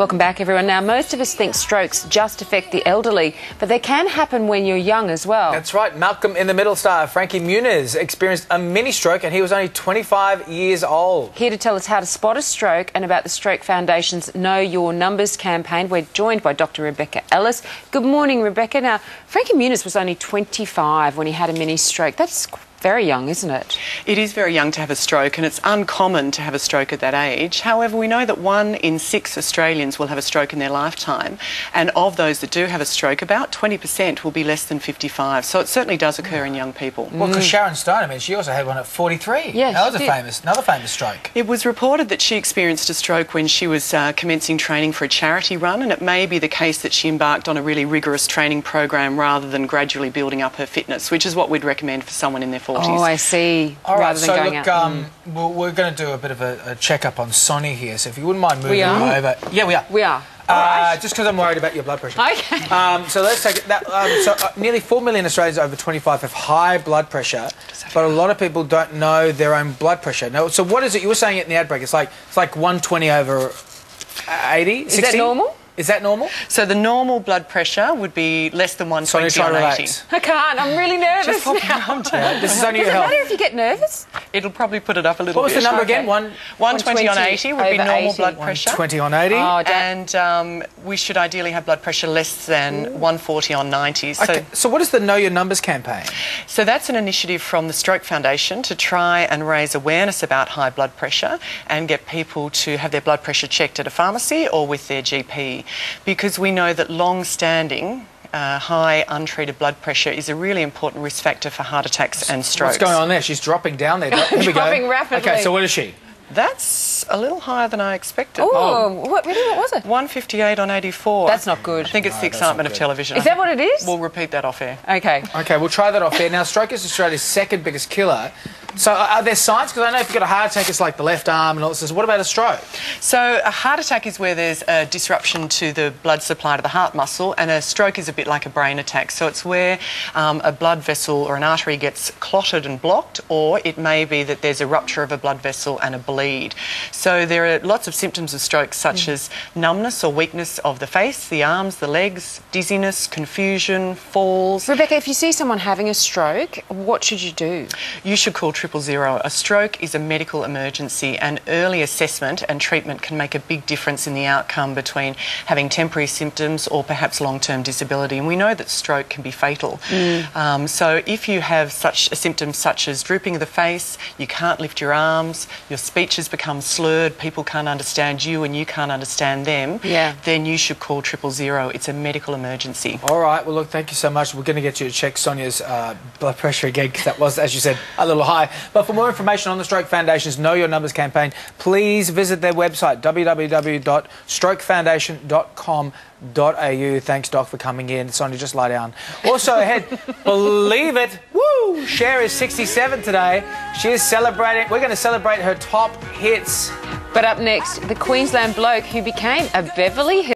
Welcome back, everyone. Now, most of us think strokes just affect the elderly, but they can happen when you're young as well. That's right. Malcolm in the Middle star Frankie Muniz experienced a mini stroke and he was only 25 years old. Here to tell us how to spot a stroke and about the Stroke Foundation's Know Your Numbers campaign, we're joined by Dr. Rebecca Ellis. Good morning, Rebecca. Now, Frankie Muniz was only 25 when he had a mini stroke. That's very young, isn't it? It is very young to have a stroke, and it's uncommon to have a stroke at that age. However, we know that one in six Australians will have a stroke in their lifetime, and of those that do have a stroke, about 20% will be less than 55. So it certainly does occur in young people. Well, because Sharon Stone, I mean, she also had one at 43. Yeah, that was a did. famous, another famous stroke. It was reported that she experienced a stroke when she was uh, commencing training for a charity run, and it may be the case that she embarked on a really rigorous training program rather than gradually building up her fitness, which is what we'd recommend for someone in their 40s. Oh, I see. All right, Rather than so going look, out. um, we're, we're going to do a bit of a, a check-up on Sonny here. So if you wouldn't mind moving We are? over, yeah, we are. We are. Uh, All right. Just because I'm worried about your blood pressure. Okay. Um, so let's take it. That, um, so uh, nearly four million Australians over 25 have high blood pressure, but a lot of people don't know their own blood pressure. Now, so what is it? You were saying it in the ad break. It's like it's like 120 over 80. Is that normal? Is that normal? So the normal blood pressure would be less than Sonia, 120 try to on 80. relax. I can't. I'm really nervous Just pop now. it on this is only Does your it health. matter if you get nervous? It'll probably put it up a little bit. What was the number Okay. again? One 120 on 80 would be normal 80. blood pressure. 20 on 80. Oh, And um, we should ideally have blood pressure less than 140 on 90. So, Okay, so what is the Know Your Numbers campaign? so that's an initiative from the Stroke Foundation to try and raise awareness about high blood pressure and get people to have their blood pressure checked at a pharmacy or with their GP. Because we know that long standing uh, high untreated blood pressure is a really important risk factor for heart attacks and strokes. What's going on there? She's dropping down there. Here we go. Dropping rapidly. Okay, so what is she? That's a little higher than I expected. Oh, what, really? What was it? 158 on 84. That's not good. I think it's No, the excitement of television. Is that what it is? We'll repeat that off air. Okay. Okay, we'll try that off air. Now, stroke is Australia's second biggest killer. So, are are there signs? Because I know if you've got a heart attack, it's like the left arm and all this. What about a stroke? So, a heart attack is where there's a disruption to the blood supply to the heart muscle, and a stroke is a bit like a brain attack. So, it's where um, a blood vessel or an artery gets clotted and blocked, or it may be that there's a rupture of a blood vessel and a bleed. So, there are lots of symptoms of stroke, such as numbness or weakness of the face, the arms, the legs, dizziness, confusion, falls. Rebecca, if you see someone having a stroke, what should you do? You should call triple zero. A stroke is a medical emergency, and early assessment and treatment can make a big difference in the outcome between having temporary symptoms or perhaps long term disability. And we know that stroke can be fatal. Um, so, if you have such symptoms such as drooping of the face, you can't lift your arms, your speech has become slurred, people can't understand you and you can't understand them, Yeah. then you should call triple zero. It's a medical emergency. All right, well, look, thank you so much. We're going to get you to check Sonia's uh, blood pressure again because that was, as you said, a little high. But for more information on the Stroke Foundation's Know Your Numbers campaign, please visit their website, www.strokefoundation.com.au. Thanks, Doc, for coming in. Sonia, just lie down. Also ahead, believe it, woo! Cher is 67 today. She is celebrating, we're going to celebrate her top hits. But up next, the Queensland bloke who became a Beverly Hills.